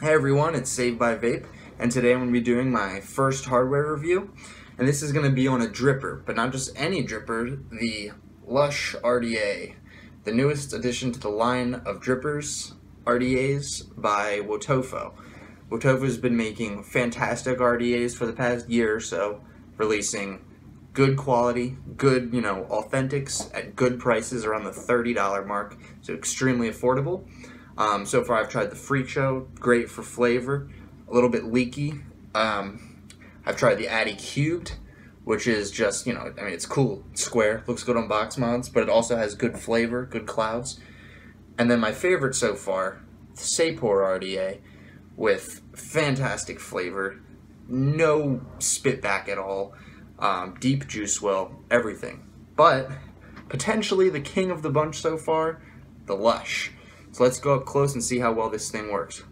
Hey everyone, it's Saved by Vape, and today I'm going to be doing my first hardware review. And this is going to be on a dripper, but not just any dripper, the Lush RDA, the newest addition to the line of drippers, RDAs by Wotofo. Wotofo has been making fantastic RDAs for the past year or so, releasing good quality, good, you know, authentics at good prices around the $30 mark, so extremely affordable. Um, so far, I've tried the Freak Show, great for flavor, a little bit leaky. Um, I've tried the Addy Cubed, which is just, you know, I mean, it's cool, it's square, looks good on box mods, but it also has good flavor, good clouds. And then my favorite so far, the Sapor RDA, with fantastic flavor, no spit back at all, um, deep juice well, everything. But potentially the king of the bunch so far, the Lush. So let's go up close and see how well this thing works.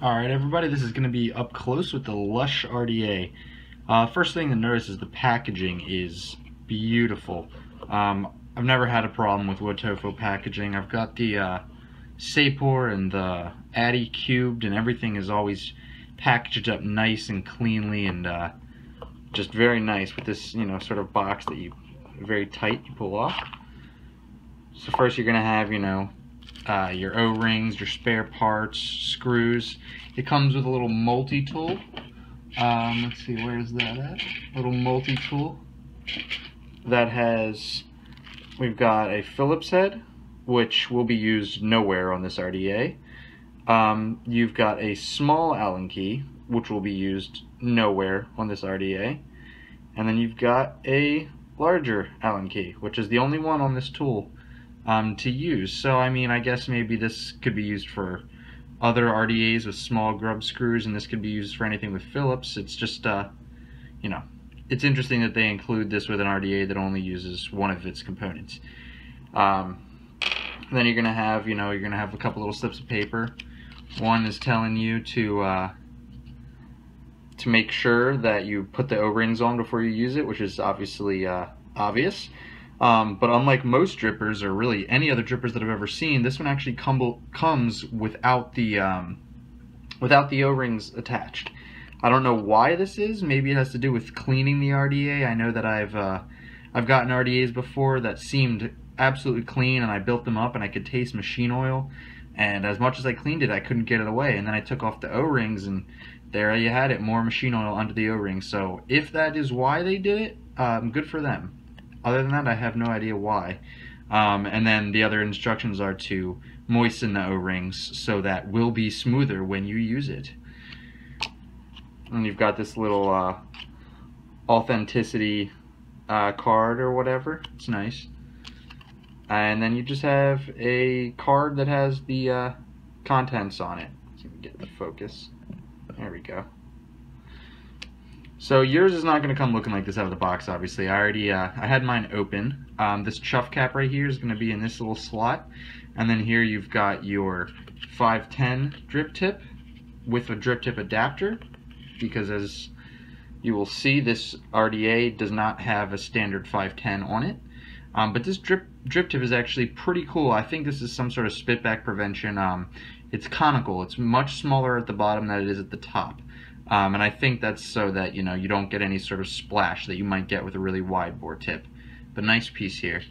Alright everybody, this is going to be up close with the Lush RDA. Uh, first thing to notice is the packaging is beautiful. Um, I've never had a problem with Wotofo packaging. I've got the uh, Sapor and the Addy cubed and everything is always packaged up nice and cleanly and uh, just very nice with this, you know, sort of box that you very tight you pull off. So first you're to have, you know, uh, your O-rings, your spare parts, screws. It comes with a little multi-tool. Um, let's see, where's that at? Little multi-tool that has, we've got a Phillips head, which will be used nowhere on this RDA. Um, you've got a small Allen key, which will be used nowhere on this RDA. And then you've got a larger Allen key, which is the only one on this tool um, to use. So I mean, I guess maybe this could be used for other RDAs with small grub screws, and this could be used for anything with Phillips. It's just, uh, you know, it's interesting that they include this with an RDA that only uses one of its components. Um, then you're gonna have, you know, you're gonna have a couple little slips of paper. One is telling you to uh, to make sure that you put the O-rings on before you use it, which is obviously uh, obvious. Um, but unlike most drippers, or really any other drippers that I've ever seen, this one actually comes without the um, without the O-rings attached. I don't know why this is. Maybe it has to do with cleaning the RDA. I know that I've uh, I've gotten RDAs before that seemed absolutely clean, and I built them up, and I could taste machine oil. And as much as I cleaned it, I couldn't get it away. And then I took off the O-rings, and there you had it, more machine oil under the O-ring. So if that is why they did it, um, good for them. Other than that, I have no idea why. Um, and then the other instructions are to moisten the O-rings so that will be smoother when you use it. And you've got this little uh, authenticity uh, card or whatever. It's nice. And then you just have a card that has the uh, contents on it. Let's get the focus. There we go. So yours is not going to come looking like this out of the box, obviously. I already, uh, I had mine open. Um, this chuff cap right here is going to be in this little slot. And then here you've got your 510 drip tip with a drip tip adapter. Because as you will see, this RDA does not have a standard 510 on it. Um, but this drip, drip tip is actually pretty cool. I think this is some sort of spitback prevention. Um, it's conical. It's much smaller at the bottom than it is at the top. Um, and I think that's so that you know you don't get any sort of splash that you might get with a really wide bore tip. But nice piece here.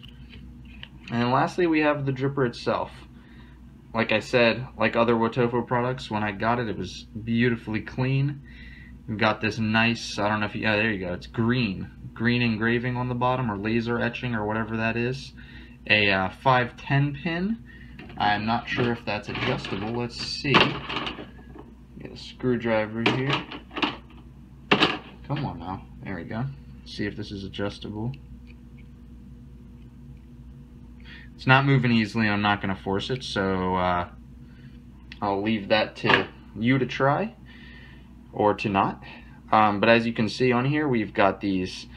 And lastly, we have the dripper itself. Like I said, like other Wotofo products, when I got it, it was beautifully clean. We've got this nice, I don't know if you, yeah, there you go, it's green. Green engraving on the bottom, or laser etching, or whatever that is. A uh, 510 pin. I'm not sure if that's adjustable. Let's see. Get a screwdriver here. Come on now. There we go. See if this is adjustable. It's not moving easily. I'm not going to force it, so uh, I'll leave that to you to try or to not. Um, but as you can see on here, we've got these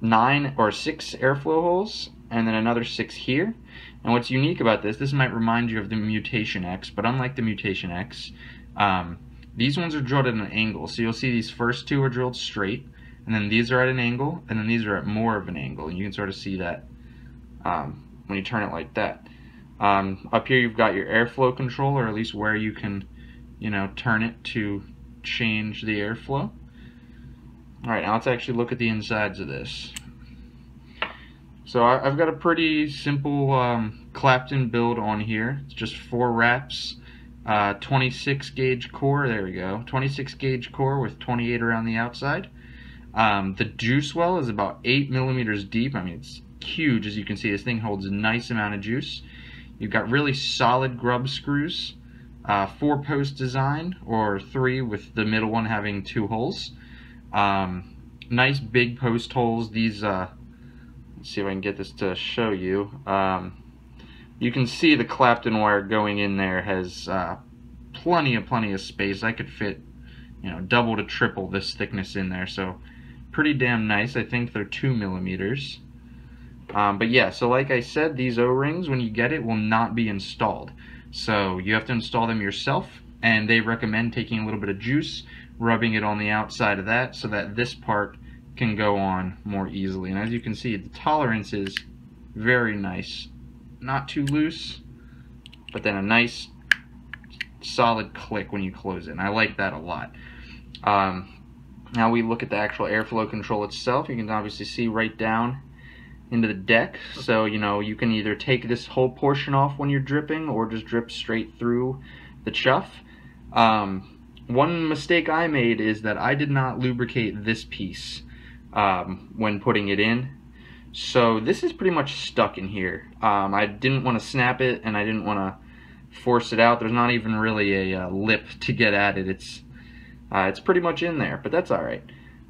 nine or six airflow holes and then another six here. And what's unique about this, this might remind you of the Mutation X, but unlike the Mutation X, um, these ones are drilled at an angle. So you'll see these first two are drilled straight, and then these are at an angle, and then these are at more of an angle. And you can sort of see that um, when you turn it like that. Um, up here you've got your airflow control, or at least where you can, you know, turn it to change the airflow. Alright, now let's actually look at the insides of this. So I, have got a pretty simple um, Clapton build on here. It's just four wraps, uh, 26 gauge core, there we go, 26 gauge core with 28 around the outside. Um, the juice well is about 8 millimeters deep. I mean, it's huge as you can see. This thing holds a nice amount of juice. You've got really solid grub screws, uh, four post design, or three with the middle one having two holes. Um, nice big post holes. These, uh, let's see if I can get this to show you. Um, you can see the Clapton wire going in there has uh, plenty of plenty of space. I could fit, you know, double to triple this thickness in there. So pretty damn nice. I think they're two millimeters. Um, but yeah, so like I said, these O-rings, when you get it, will not be installed. So you have to install them yourself, and they recommend taking a little bit of juice, rubbing it on the outside of that so that this part can go on more easily. And as you can see, the tolerance is very nice. Not too loose, but then a nice solid click when you close it. And I like that a lot. Um, now we look at the actual airflow control itself. You can obviously see right down into the deck. So, you know, you can either take this whole portion off when you're dripping or just drip straight through the chuff. Um, one mistake I made is that I did not lubricate this piece um, when putting it in. So this is pretty much stuck in here. Um, I didn't want to snap it and I didn't want to force it out. There's not even really a uh, lip to get at it. It's uh, it's pretty much in there, but that's all right.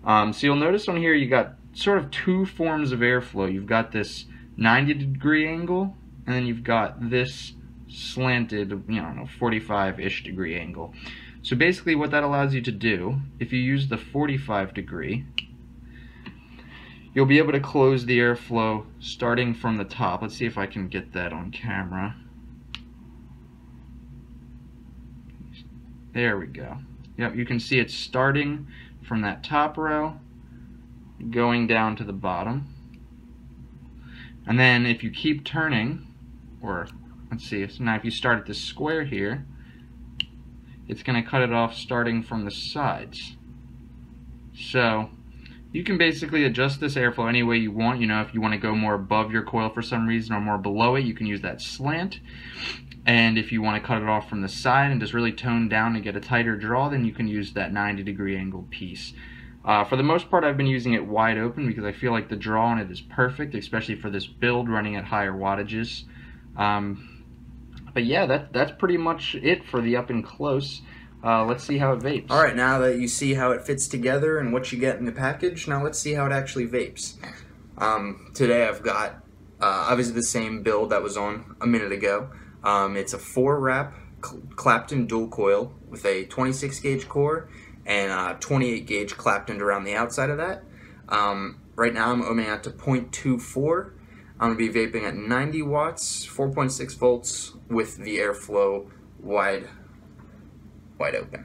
Um, so you'll notice on here you got sort of two forms of airflow. You've got this 90 degree angle, and then you've got this slanted, you know, 45-ish degree angle. So basically what that allows you to do, if you use the 45 degree, you'll be able to close the airflow starting from the top. Let's see if I can get that on camera. There we go. Yep, you can see it's starting from that top row going down to the bottom. And then if you keep turning, or let's see, so now if you start at this square here, it's going to cut it off starting from the sides. So you can basically adjust this airflow any way you want. You know, if you want to go more above your coil for some reason or more below it, you can use that slant. And if you want to cut it off from the side and just really tone down to get a tighter draw, then you can use that 90 degree angle piece. Uh, for the most part, I've been using it wide open because I feel like the draw on it is perfect, especially for this build running at higher wattages. Um, but yeah, that, that's pretty much it for the up and close. Uh, let's see how it vapes. All right, now that you see how it fits together and what you get in the package, now let's see how it actually vapes. Um, today I've got uh, obviously the same build that was on a minute ago. Um, it's a four wrap Clapton dual coil with a 26 gauge core and uh, 28 gauge Clapton around the outside of that. Um, right now I'm ohming out to 0.24. I'm going to be vaping at 90 watts, 4.6 volts with the airflow wide, wide open.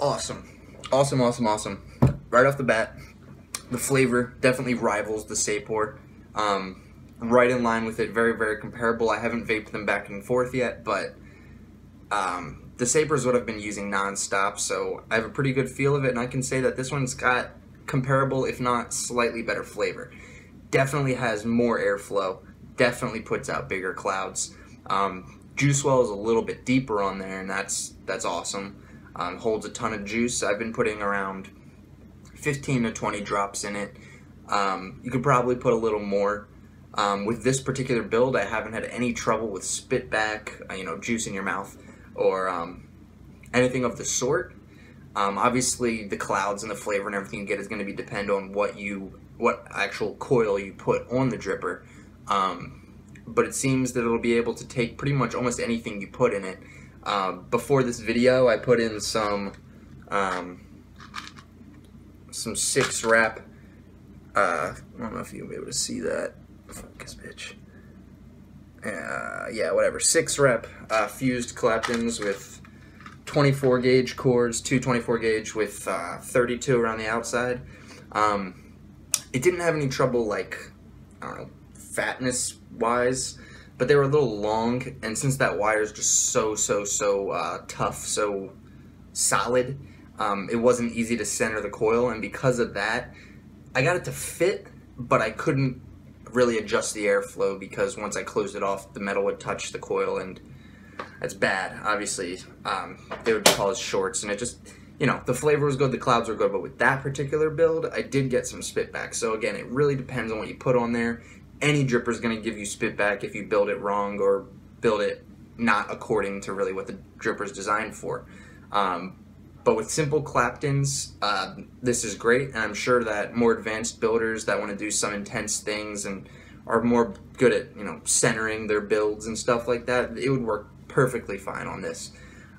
awesome. Awesome, awesome, awesome. Right off the bat, the flavor definitely rivals the Sapor. Um, right in line with it, very, very comparable. I haven't vaped them back and forth yet, but um, the is what I've been using nonstop, so I have a pretty good feel of it, and I can say that this one's got comparable, if not slightly better flavor. Definitely has more airflow, definitely puts out bigger clouds. Um, juice well is a little bit deeper on there, and that's that's awesome. Um, holds a ton of juice. I've been putting around 15 to 20 drops in it. Um, you could probably put a little more. Um, with this particular build, I haven't had any trouble with spit back, uh, you know, juice in your mouth, or um, anything of the sort. Um, obviously, the clouds and the flavor and everything you get is going to be depend on what you, what actual coil you put on the dripper. Um, but it seems that it'll be able to take pretty much almost anything you put in it um, before this video, I put in some um, some six wrap Uh, I don't know if you'll be able to see that. Focus, bitch. Uh, yeah, whatever. Six rep uh, fused Claptons with 24 gauge cores, two 24 gauge with uh, 32 around the outside. Um, it didn't have any trouble, like, I don't know, fatness wise, but they were a little long, and since that wire is just so, so, so uh, tough, so solid, um, it wasn't easy to center the coil, and because of that, I got it to fit, but I couldn't really adjust the airflow because once I closed it off, the metal would touch the coil, and that's bad. Obviously, um, they would cause shorts, and it just, you know, the flavor was good, the clouds were good, but with that particular build, I did get some spit back. So again, it really depends on what you put on there. Any dripper is going to give you spit back if you build it wrong or build it not according to really what the dripper is designed for. Um, but with simple Claptons, uh, this is great, and I'm sure that more advanced builders that want to do some intense things and are more good at you know centering their builds and stuff like that, it would work perfectly fine on this.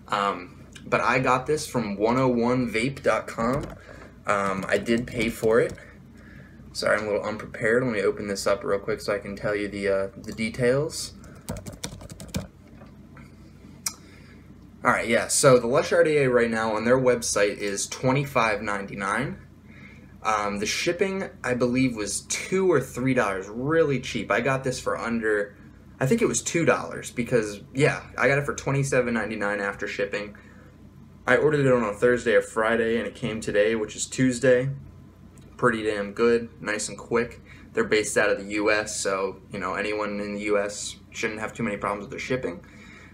Um, but I got this from 101vape.com. Um, I did pay for it. Sorry, I'm a little unprepared. Let me open this up real quick so I can tell you the uh, the details. All right, yeah. So the Lush RDA right now on their website is twenty five ninety nine. Um, the shipping, I believe, was two or three dollars, really cheap. I got this for under, I think it was two dollars because yeah, I got it for twenty seven ninety nine after shipping. I ordered it on a Thursday or Friday, and it came today, which is Tuesday. Pretty damn good, nice and quick. They're based out of the U.S., so you know anyone in the U.S. shouldn't have too many problems with their shipping.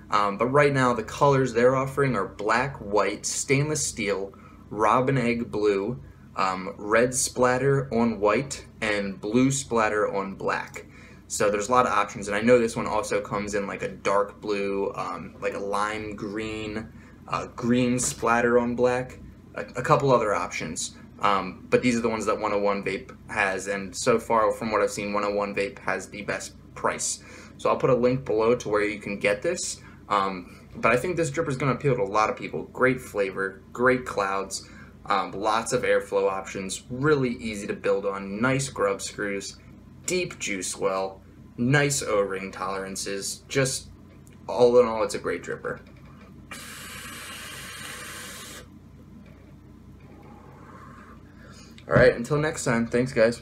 Um, but right now, the colors they're offering are black, white, stainless steel, robin egg blue, um, red splatter on white, and blue splatter on black. So there's a lot of options, and I know this one also comes in like a dark blue, um, like a lime green, uh, green splatter on black, a, a couple other options. Um, but these are the ones that 101 Vape has, and so far from what I've seen, 101 Vape has the best price. So I'll put a link below to where you can get this. Um, but I think this dripper is going to appeal to a lot of people. Great flavor, great clouds, um, lots of airflow options, really easy to build on, nice grub screws, deep juice well, nice O-ring tolerances. Just all in all, it's a great dripper. All right, until next time, thanks guys.